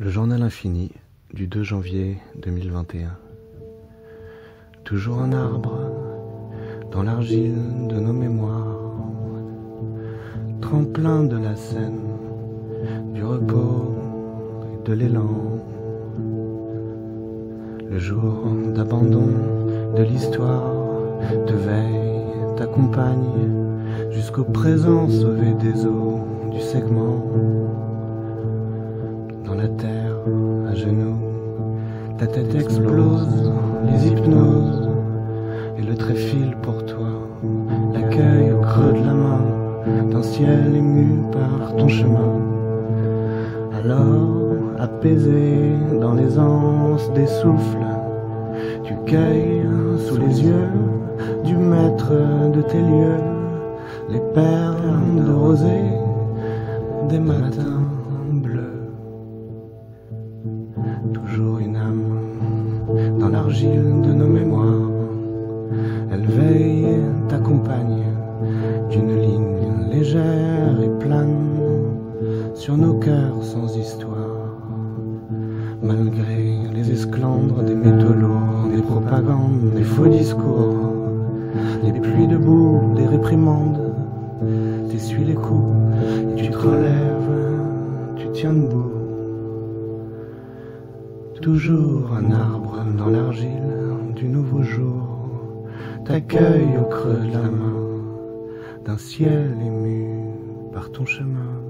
Le journal infini du 2 janvier 2021. Toujours un arbre dans l'argile de nos mémoires, tremplin de la scène, du repos et de l'élan. Le jour d'abandon de l'histoire de veille t'accompagne jusqu'au présent sauvé des eaux du segment. Ta tête explose, les hypnoses, et le tréfil pour toi, l'accueil au creux de la main, d'un ciel ému par ton chemin. Alors, apaisé dans les anses des souffles, tu cueilles sous les yeux du maître de tes lieux les perles de rosée des matins bleus. Toujours une âme l'argile de nos mémoires. Elle veille, t'accompagne d'une ligne légère et plane sur nos cœurs sans histoire. Malgré les esclandres des métaux lourds, des propagandes, des faux discours, les pluies de boue, des réprimandes, t'essuies les coups, et tu te relèves, tu tiens debout. Toujours un arbre dans l'argile du nouveau jour t'accueille au creux de la main d'un ciel ému par ton chemin.